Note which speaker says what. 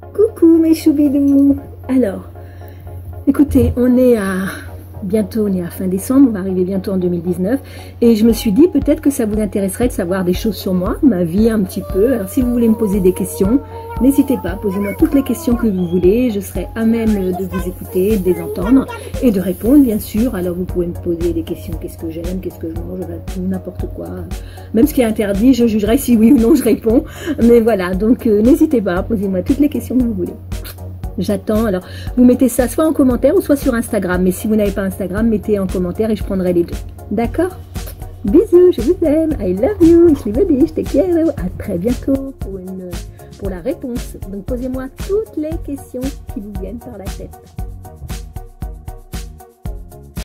Speaker 1: Coucou mes choubidous Alors, écoutez, on est à bientôt, on est à fin décembre, on va arriver bientôt en 2019. Et je me suis dit peut-être que ça vous intéresserait de savoir des choses sur moi, ma vie un petit peu. Alors si vous voulez me poser des questions, n'hésitez pas, posez-moi toutes les questions que vous voulez. Je serai à même de vous écouter, de les entendre et de répondre bien sûr. Alors vous pouvez me poser des questions, qu'est-ce que j'aime, qu'est-ce que je mange, n'importe quoi. Même ce qui est interdit, je jugerai si oui ou non je réponds. Mais voilà, donc euh, n'hésitez pas, posez-moi toutes les questions que vous voulez. J'attends. Alors, vous mettez ça soit en commentaire ou soit sur Instagram. Mais si vous n'avez pas Instagram, mettez en commentaire et je prendrai les deux. D'accord? Bisous, je vous aime. I love you. Je dich. Je te quiero. À très bientôt pour la réponse. Donc, posez-moi toutes les questions qui vous viennent par la tête.